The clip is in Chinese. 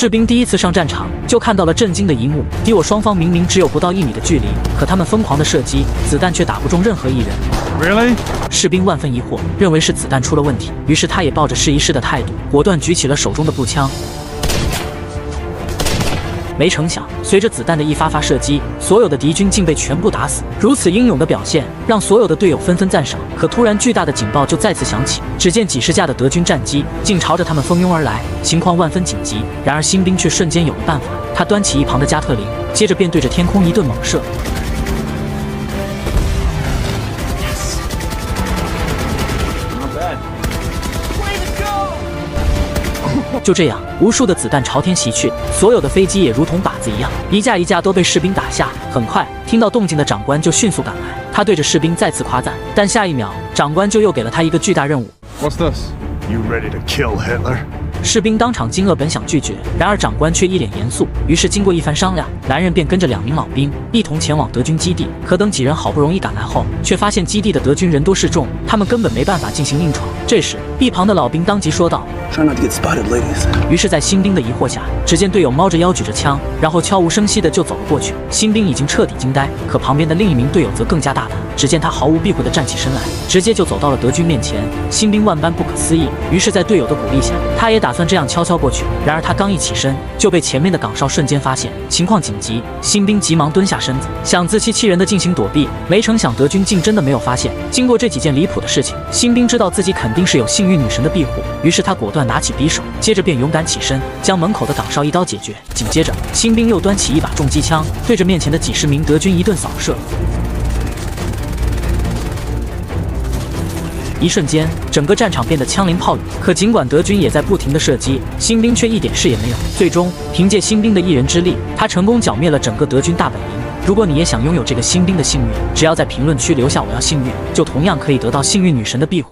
士兵第一次上战场就看到了震惊的一幕：敌我双方明明只有不到一米的距离，可他们疯狂的射击，子弹却打不中任何一人。Really？士兵万分疑惑，认为是子弹出了问题，于是他也抱着试一试的态度，果断举起了手中的步枪。没成想，随着子弹的一发发射击，所有的敌军竟被全部打死。如此英勇的表现，让所有的队友纷纷赞赏。可突然，巨大的警报就再次响起，只见几十架的德军战机竟朝着他们蜂拥而来，情况万分紧急。然而，新兵却瞬间有了办法，他端起一旁的加特林，接着便对着天空一顿猛射。就这样，无数的子弹朝天袭去，所有的飞机也如同靶子一样，一架一架都被士兵打下。很快，听到动静的长官就迅速赶来，他对着士兵再次夸赞，但下一秒，长官就又给了他一个巨大任务。What's this? You ready to kill Hitler? 士兵当场惊愕，本想拒绝，然而长官却一脸严肃。于是经过一番商量，男人便跟着两名老兵一同前往德军基地。可等几人好不容易赶来后，却发现基地的德军人多势众，他们根本没办法进行硬闯。这时，一旁的老兵当即说道。于是，在新兵的疑惑下，只见队友猫着腰举着枪，然后悄无声息的就走了过去。新兵已经彻底惊呆，可旁边的另一名队友则更加大胆。只见他毫无避讳的站起身来，直接就走到了德军面前。新兵万般不可思议，于是，在队友的鼓励下，他也打算这样悄悄过去。然而，他刚一起身，就被前面的岗哨瞬间发现，情况紧急。新兵急忙蹲下身子，想自欺欺人的进行躲避。没成想，德军竟真的没有发现。经过这几件离谱的事情，新兵知道自己肯定是有幸运女神的庇护，于是他果断拿起匕首，接着便勇敢起身，将门口的岗哨一刀解决。紧接着，新兵又端起一把重机枪，对着面前的几十名德军一顿扫射。一瞬间，整个战场变得枪林炮雨。可尽管德军也在不停的射击，新兵却一点事也没有。最终，凭借新兵的一人之力，他成功剿灭了整个德军大本营。如果你也想拥有这个新兵的幸运，只要在评论区留下“我要幸运”，就同样可以得到幸运女神的庇护。